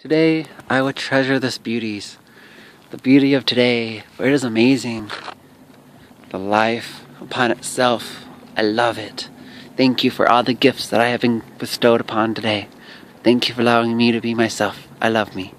Today I would treasure this beauties, the beauty of today, for it is amazing. The life upon itself, I love it. Thank you for all the gifts that I have been bestowed upon today. Thank you for allowing me to be myself. I love me.